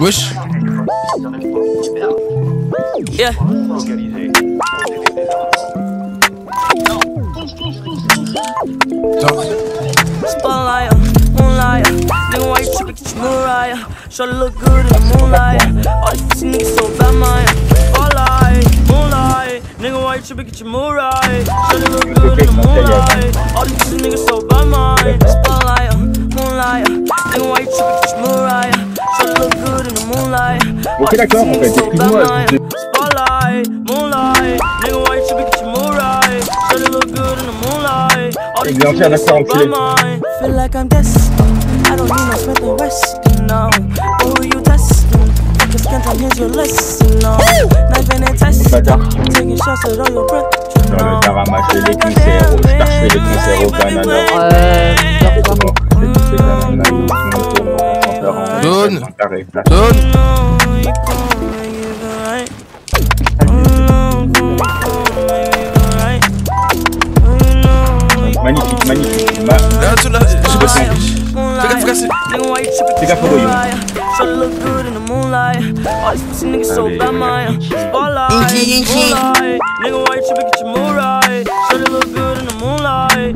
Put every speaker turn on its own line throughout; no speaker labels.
Wesh.
Yeah.
Attends.
Spotlight, moonlight. Nigga, why you tripping? Get your Mariah. Shorty look good in the moonlight. All these pussy niggas so bad, man. Spotlight, moonlight. Nigga, why you tripping? Get your Mariah. Shorty look good in the moonlight. All these pussy niggas so bad, man. In the moonlight. All
Ok,
these
d'accord,
pussy
en fait,
niggas
excuse-moi.
Spotlight, moonlight. Nigga, why you tripping? Get your Mariah. Shorty look good in the moonlight. All these
Il est en
pussy
train
so
enculé.
bad. Feel like I'm destined. I don't need no Smith and Wesson now. But who you testing? Fuck a scandal, here's your lesson now. Knife and testing.
Bâtard.
Taking shots at all your breath.
Dans le Taramash, les concerts, je cherchais les concerts au Canada.
Euh,
Carré.
Donne.
Magnifique, magnifique. Ma-
Là, tu l'as. J'ai pas Fais gaffe,
Fais gaffe au voyou.
Shawty look good in the moonlight. All these pussy niggas so
Allez,
bad,
allez,
man. Spotlight,
Inky, inky.
moonlight. Nigga, why you tripping? Get your mood right. Shawty look good in the moonlight.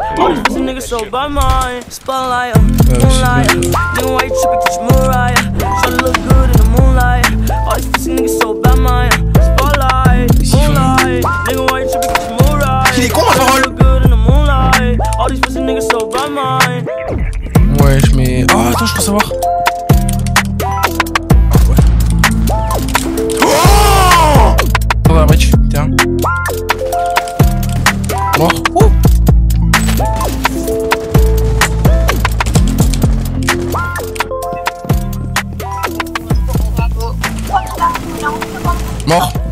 All these pussy niggas so bad, man. Spotlight, moonlight. Nigga, why you tripping? Get your mood right. Shawty look good in the moonlight. All these pussy niggas so bad, man. Spotlight, moonlight. Nigga, why you tripping? Get your mood right.
Il est con, la
Shawty
parole.
look good in the moonlight. All these pussy niggas so bad, man.
Wesh, mais. Oh, attends, je peux savoir. Ah, ouais. Oh On va Rich, tiens. Mort. Ouh. Mort.